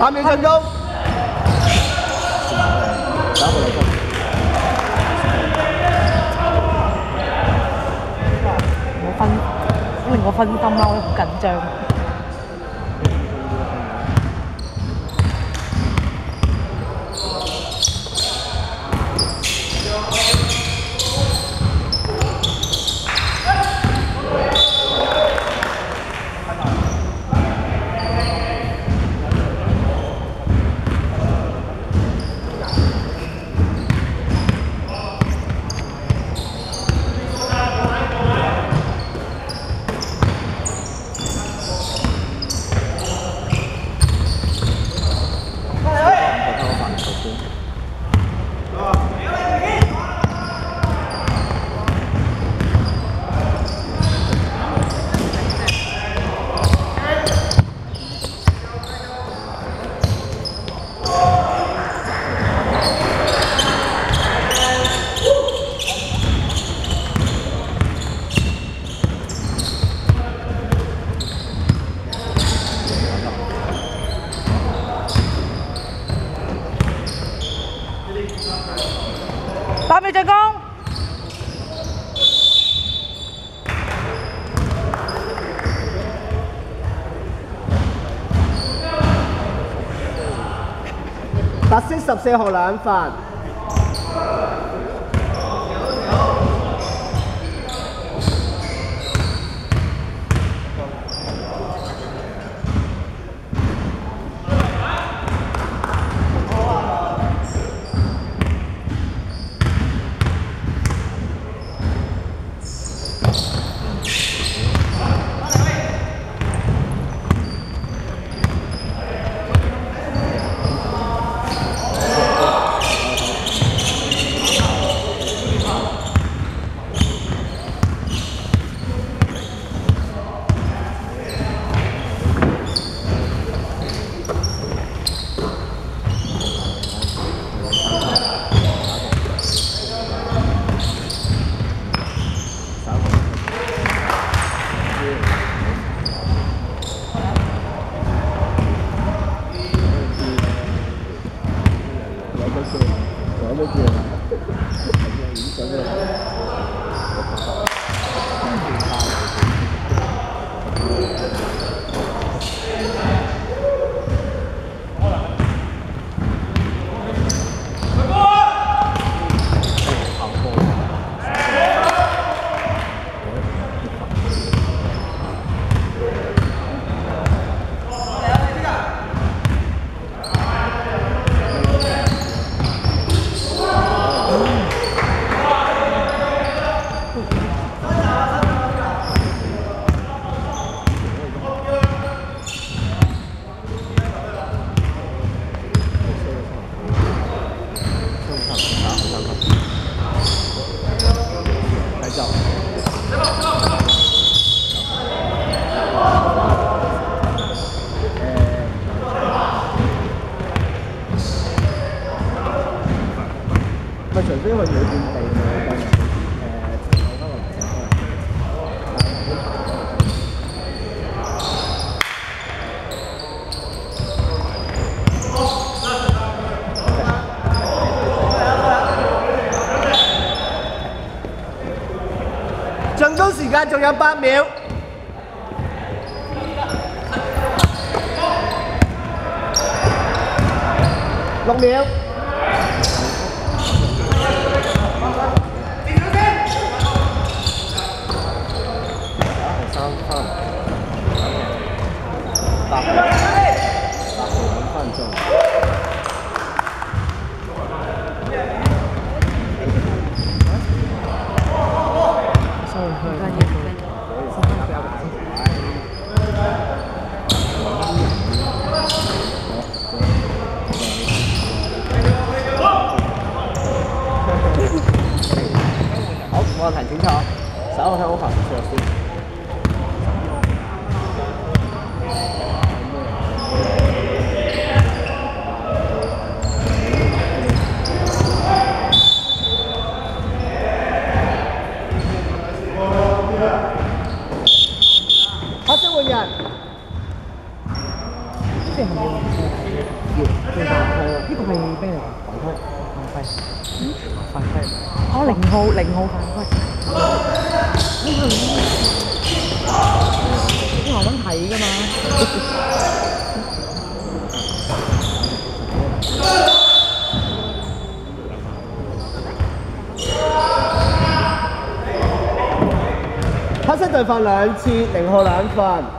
八秒進攻。打過嚟攻。我分令我分心啦，我好緊張。八秒進攻。特色十四號兩份。有得見啊！影相嘅。进攻时间仲有八秒。六秒。 八分，八分兩分鐘。好，冇問題，請坐。稍後睇好行出先。黑色换人。 边系要要最大颗。呢个系咩嚟㗎？反规，犯规。反规。哦，零号零号犯规。呢个揾睇㗎嘛。黑色队犯两次，零号两分。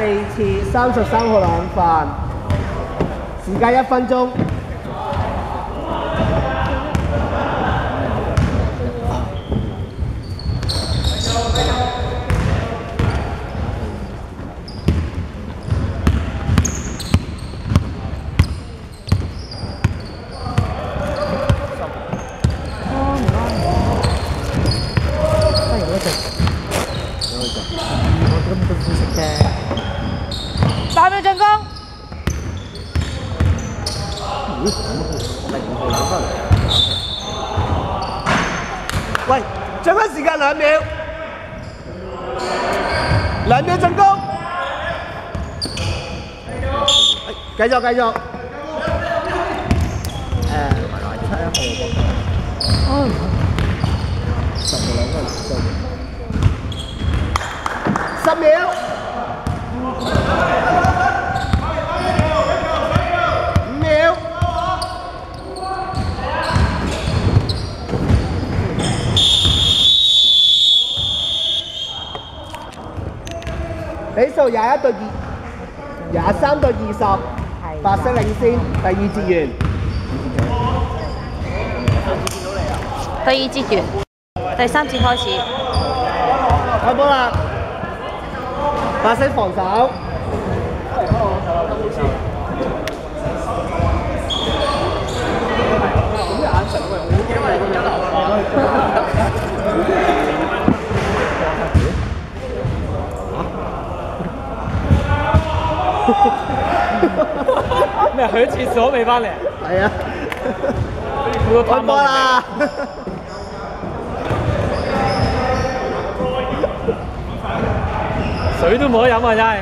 四次，三十三號兩犯，時間一分鐘。là MBL là MBL tấn công. Cái dọc cái dọc sắp miếu 數廿一對二，廿三對二十，白色領先，第二節完。第二節完，第三節開始。開波啦！白色防守。咩？去咗廁所未翻嚟？係啊，估到開波啦！水都冇得飲啊！真係。